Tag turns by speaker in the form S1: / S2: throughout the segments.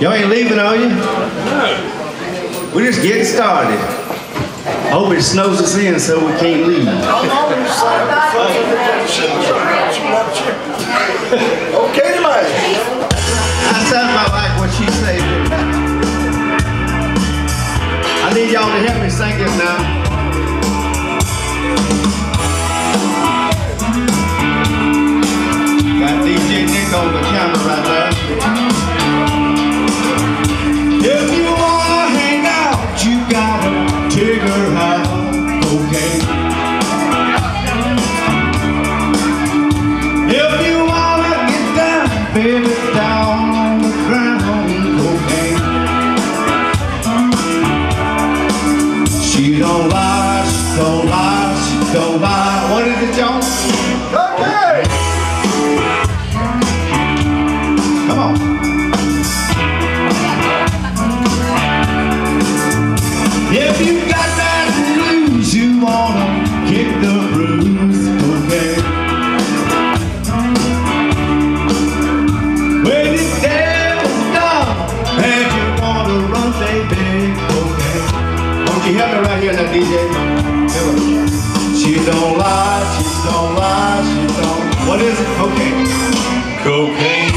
S1: Y'all ain't leaving, are you? No. We're just getting started. Hope it snows us in so we can't leave.
S2: Okay, man.
S1: I sound about like what she said. I need y'all to help me sing this now. Got DJ Nic on okay? If you wanna get down, baby, down on the ground, okay? She don't lie, she don't lie, she don't lie. What is it, y'all? Won't you help me right here, now, DJ? She don't lie, she don't lie, she don't. What is it? Cocaine. Cocaine.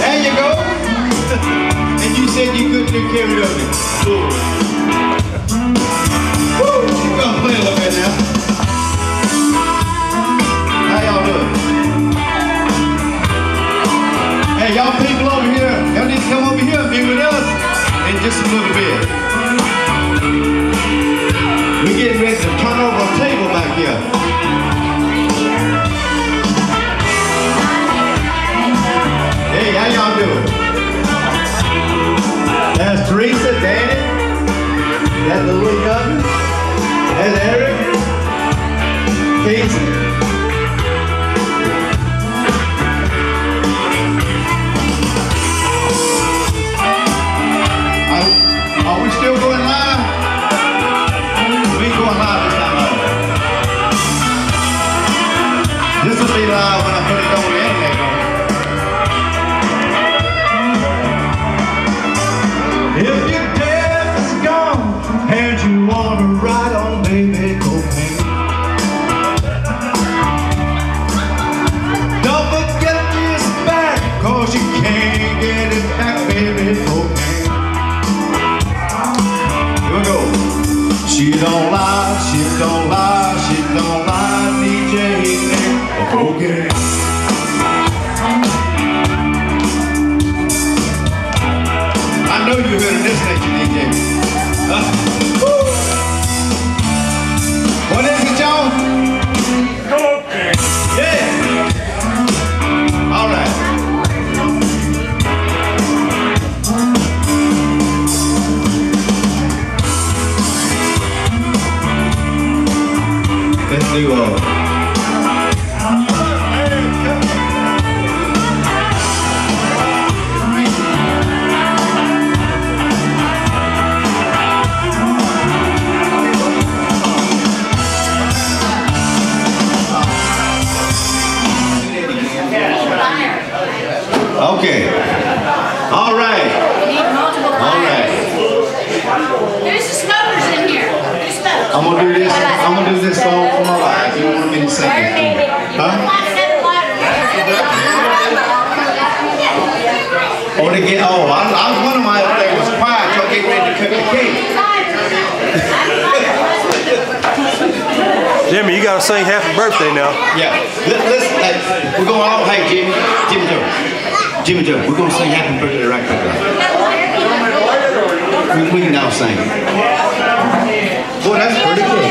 S1: There you go. and you said you couldn't do karaoke. Cool. Woo! You gonna play a little bit now. How y'all doing? Hey, y'all people over here, y'all need to come over here and be with us in just a little bit. We're getting ready to turn over a table back here. Hey, how y'all doing? That's Teresa, Danny. That's the little cousin. That's Eric. Casey. She don't lie, she don't lie, she don't lie DJ Nic cocaine I know you of this station, DJ. Huh?
S3: Gotta sing happy birthday now.
S1: Yeah. Let, let's, uh, we're going all, hey, Jimmy, Jimmy Joe. Jimmy Joe, we're gonna sing happy birthday right quick. We, we can now sing. Boy, that's pretty cool.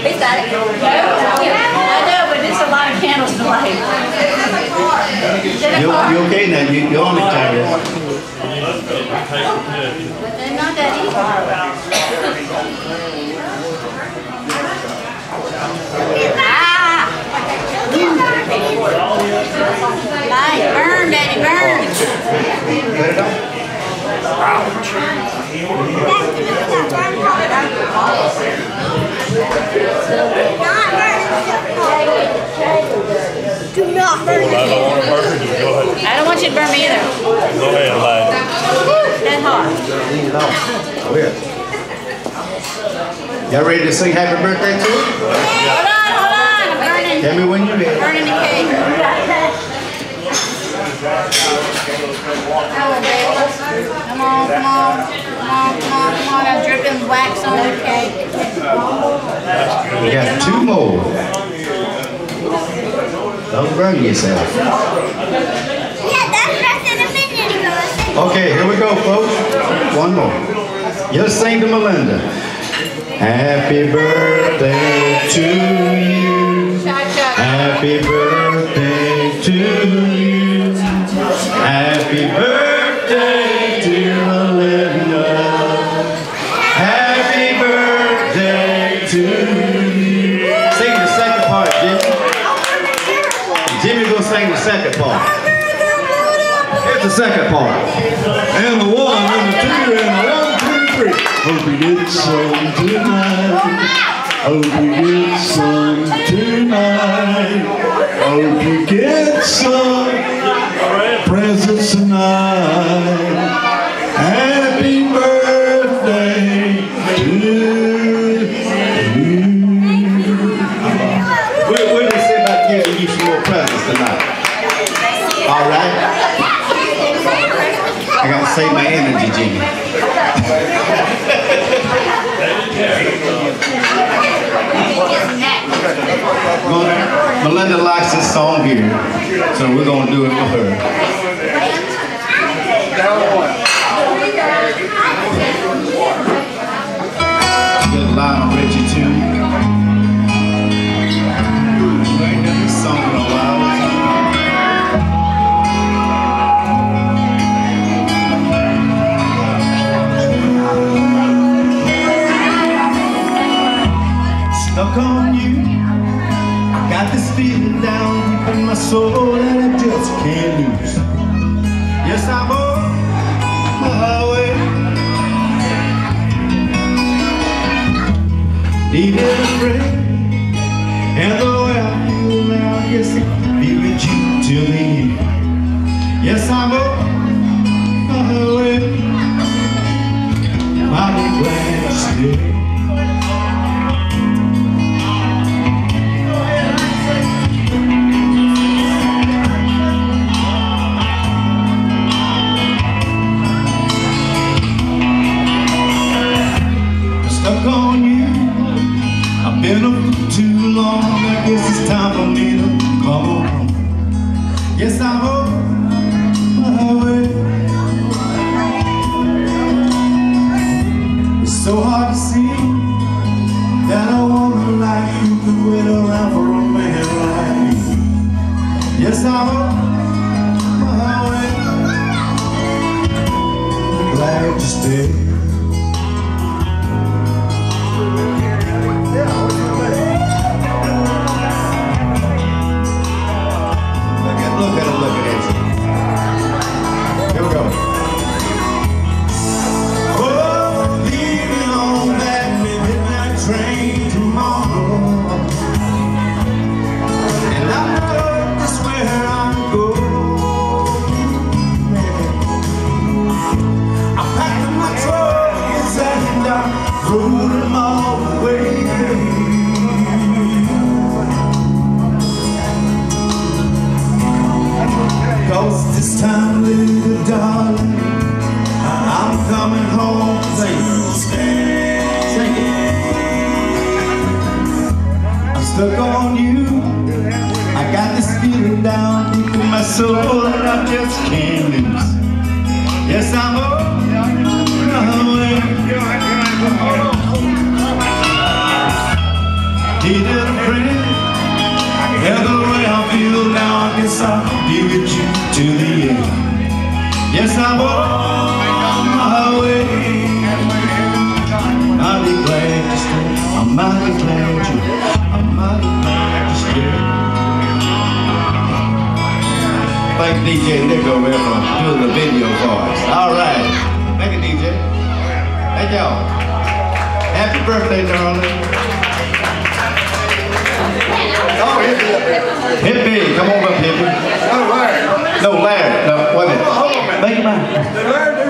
S4: He's got it. I know, but it's a lot of candles to light.
S1: You, you okay now? You, you're on the timer.
S4: But they're not that easy. Ah! Nice, burn, Daddy, burn.
S1: Cut it off.
S4: I don't want you Go ahead. I don't want you to burn me either.
S3: Go ahead, Elijah.
S4: That hard.
S1: Oh, yeah. Y'all ready to sing happy birthday to him?
S4: Hold on, hold on. I'm burning,
S1: Tell me when you're ready.
S4: burning the cake. Come on, come on, come on, come on, come on. I'm dripping wax on the cake.
S1: We got two more. Don't burn yourself.
S5: Yeah, that's just in a minute ago.
S1: Okay, here we go, folks. One more. Just sing to Melinda. Happy birthday to you. Happy birthday, dear Melinda. Happy birthday to you. Sing the second part, Jimmy. Jimmy gonna sing the second part. Here's the second part. And the one, and the two, and the one, two, three. Hope you get some tonight. Hope you get some tonight. Hope you get some presents tonight. Happy birthday to you. We're, we're just about giving you some more presents tonight. All right? I gotta save my energy, Jimmy. Melinda likes this song here, so we're gonna do it for her. Richie Stuck on you. I've been up too long. I guess it's time for me to home. Yes, I'm on so hard to see that a woman like you could wait around for a man like me. Yes, I'm on my way. Glad to stay. Stuck on you. I got this feeling down deep in my soul and I just can't lose. Yes, I'm way. Needed a friend. The way I feel now, I guess I'll be with you to the end. Yes, I'm on Thank DJ over here for doing the video for us. All right. Thank you, DJ. Thank y'all. Happy birthday, darling.
S2: Oh, hippie up here.
S1: Hippie, come on up, hippie.
S2: Oh, Larry.
S1: No, Larry. No, wait a minute.
S2: Oh, hold on a minute.
S1: Make it mine.
S2: They learned their